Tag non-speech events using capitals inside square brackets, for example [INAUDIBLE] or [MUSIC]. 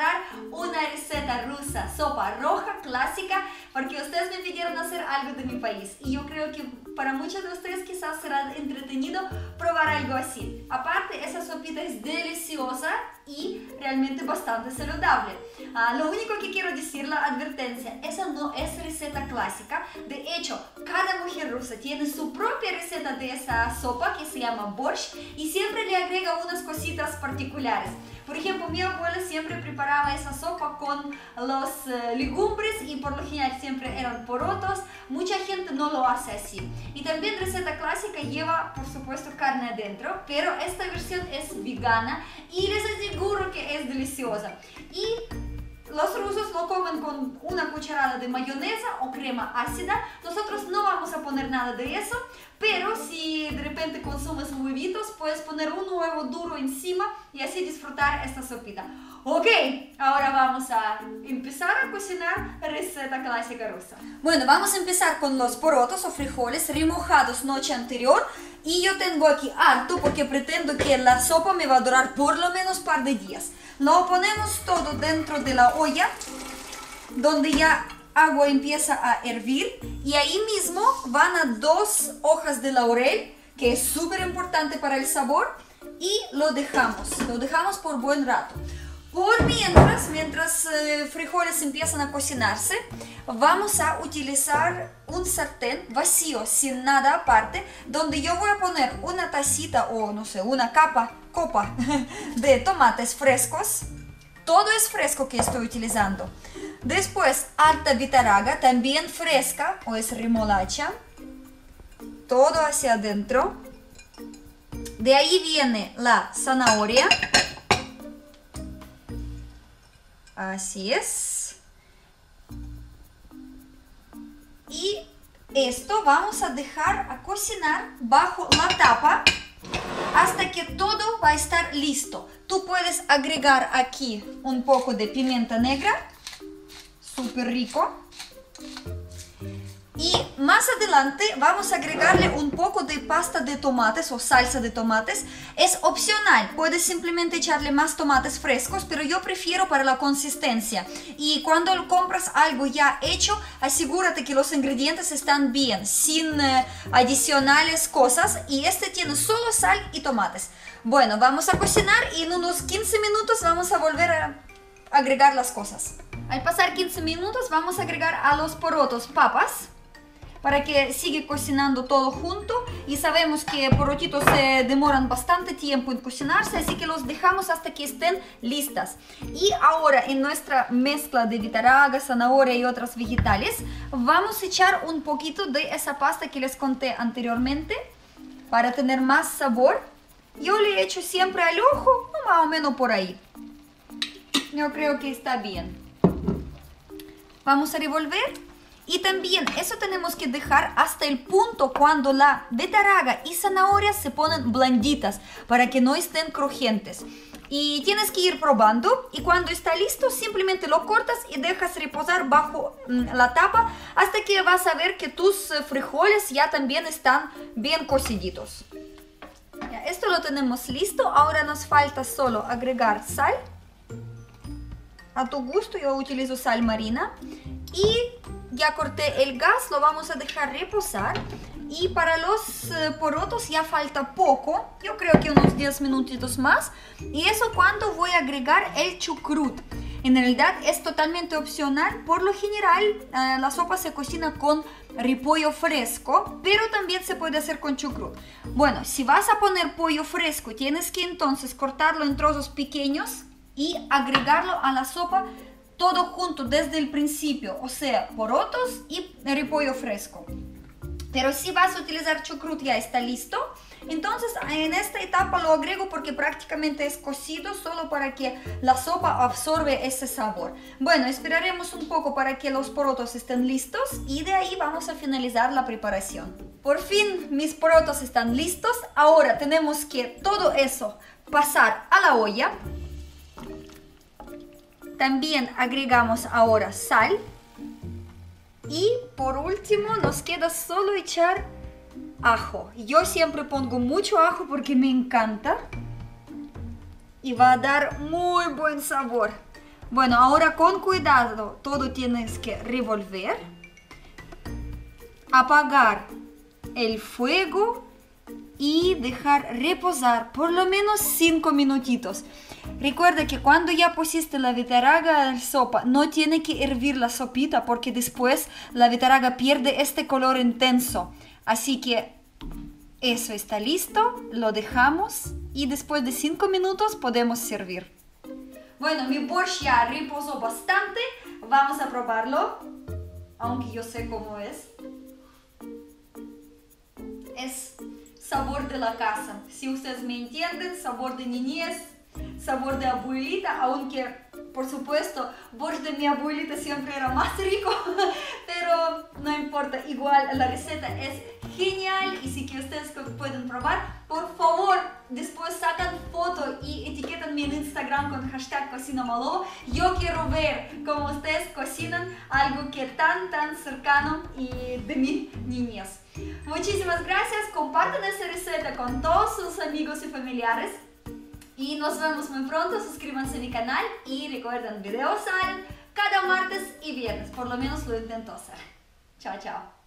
preparar una receta rusa, sopa roja clásica, porque ustedes me pidieron hacer algo de mi país y yo creo que para muchos de ustedes quizás será entretenido probar algo así. Aparte, esa sopita es deliciosa y realmente bastante saludable. Ah, lo único que quiero decir, la advertencia, esa no es receta clásica. De hecho, cada mujer rusa tiene su propia receta de esa sopa que se llama borscht y siempre le agrega unas cositas particulares. Por ejemplo, mi abuela siempre preparaba esa sopa con los eh, legumbres y por lo general siempre eran porotos. Mucha gente no lo hace así. Y también receta clásica lleva, por supuesto, carne adentro, pero esta versión es vegana y les aseguro que es deliciosa. Y los rusos lo comen con una cucharada de mayonesa o crema ácida. Nosotros no vamos a poner nada de eso, pero si de repente consumes huevitos, puedes poner un huevo duro encima y así disfrutar esta sopita. Ok, ahora vamos a empezar a cocinar receta clásica rusa. Bueno, vamos a empezar con los porotos o frijoles remojados noche anterior. Y yo tengo aquí harto porque pretendo que la sopa me va a durar por lo menos un par de días. Lo ponemos todo dentro de la olla donde ya agua empieza a hervir y ahí mismo van a dos hojas de laurel que es súper importante para el sabor y lo dejamos, lo dejamos por buen rato. Por mientras, mientras eh, frijoles empiezan a cocinarse, vamos a utilizar un sartén vacío, sin nada aparte, donde yo voy a poner una tacita o no sé, una capa, copa [LAUGHS] de tomates frescos. Todo es fresco que estoy utilizando. Después, alta vitaraga, también fresca o es remolacha. Todo hacia adentro. De ahí viene la zanahoria. Así es. Y esto vamos a dejar a cocinar bajo la tapa hasta que todo va a estar listo. Tú puedes agregar aquí un poco de pimienta negra, súper rico. Y más adelante vamos a agregarle un poco de pasta de tomates o salsa de tomates. Es opcional, puedes simplemente echarle más tomates frescos, pero yo prefiero para la consistencia. Y cuando compras algo ya hecho, asegúrate que los ingredientes están bien, sin eh, adicionales cosas. Y este tiene solo sal y tomates. Bueno, vamos a cocinar y en unos 15 minutos vamos a volver a agregar las cosas. Al pasar 15 minutos vamos a agregar a los porotos papas para que siga cocinando todo junto. Y sabemos que porotitos se demoran bastante tiempo en cocinarse así que los dejamos hasta que estén listas. Y ahora en nuestra mezcla de vitaraga, zanahoria y otras vegetales vamos a echar un poquito de esa pasta que les conté anteriormente para tener más sabor. Yo le echo siempre al ojo más o menos por ahí. Yo creo que está bien. Vamos a revolver y también eso tenemos que dejar hasta el punto cuando la betaraga y zanahoria se ponen blanditas para que no estén crujientes. Y tienes que ir probando y cuando está listo simplemente lo cortas y dejas reposar bajo mm, la tapa hasta que vas a ver que tus eh, frijoles ya también están bien cociditos. esto lo tenemos listo, ahora nos falta solo agregar sal. A tu gusto yo utilizo sal marina y ya corté el gas, lo vamos a dejar reposar. Y para los eh, porotos ya falta poco, yo creo que unos 10 minutitos más. Y eso cuando voy a agregar el chucrut. En realidad es totalmente opcional, por lo general eh, la sopa se cocina con repollo fresco, pero también se puede hacer con chucrut. Bueno, si vas a poner pollo fresco, tienes que entonces cortarlo en trozos pequeños y agregarlo a la sopa todo junto desde el principio, o sea, porotos y repollo fresco. Pero si vas a utilizar chucrut ya está listo, entonces en esta etapa lo agrego porque prácticamente es cocido solo para que la sopa absorbe ese sabor. Bueno, esperaremos un poco para que los porotos estén listos y de ahí vamos a finalizar la preparación. Por fin mis porotos están listos, ahora tenemos que todo eso pasar a la olla también agregamos ahora sal. Y por último nos queda solo echar ajo. Yo siempre pongo mucho ajo porque me encanta. Y va a dar muy buen sabor. Bueno, ahora con cuidado todo tienes que revolver, apagar el fuego y dejar reposar por lo menos 5 minutitos. Recuerda que cuando ya pusiste la vitaraga en la sopa, no tiene que hervir la sopita porque después la vitaraga pierde este color intenso. Así que eso está listo, lo dejamos y después de 5 minutos podemos servir. Bueno, mi borscht ya reposó bastante, vamos a probarlo, aunque yo sé cómo es. Es sabor de la casa, si ustedes me entienden, sabor de niñez, sabor de abuelita, aunque por supuesto, borscht de mi abuelita siempre era más rico, [LAUGHS] pero no importa, igual la receta es genial y si ustedes pueden probar, por favor, después sacan foto y etiquetanme en Instagram con hashtag cocina malo. Yo quiero ver cómo ustedes cocinan algo que tan tan cercano y de mi niñez. Muchísimas gracias, compartan esta receta con todos sus amigos y familiares. Y nos vemos muy pronto, suscríbanse a mi canal y recuerden, videos salen cada martes y viernes, por lo menos lo intento hacer. Chao, chao.